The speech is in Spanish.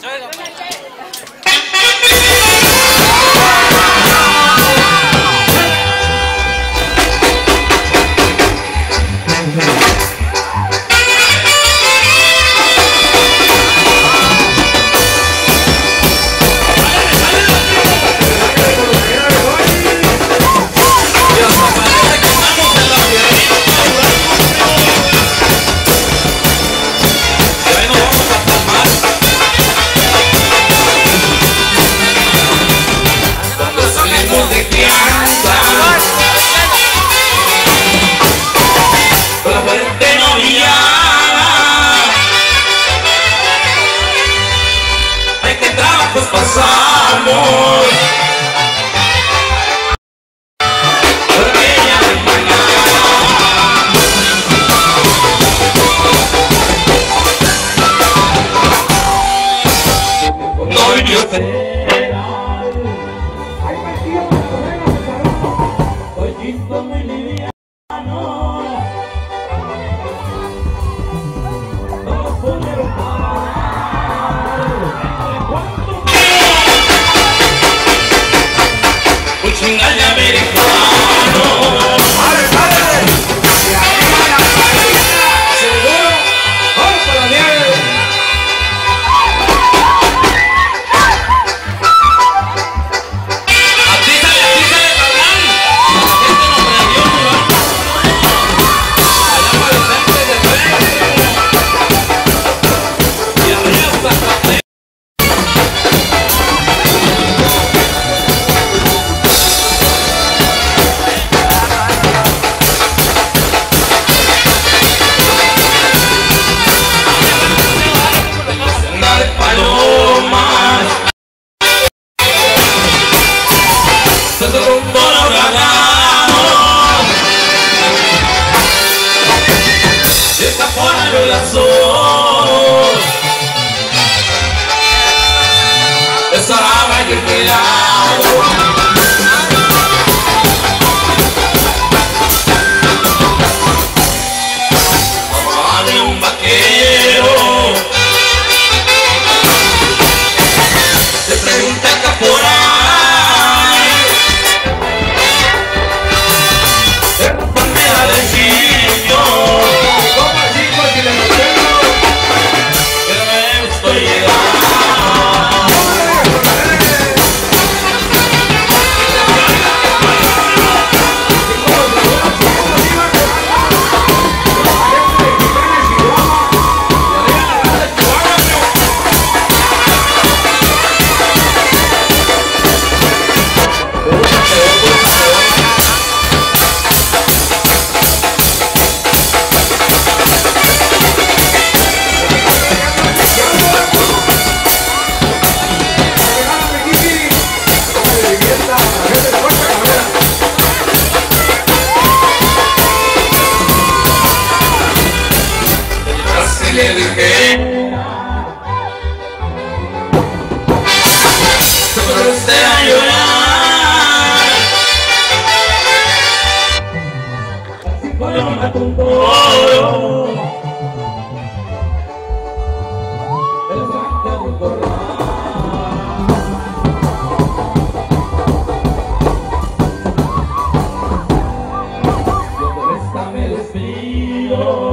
No, yo Chingale americano. Se está fuera yo la soy. te dije. Me despido.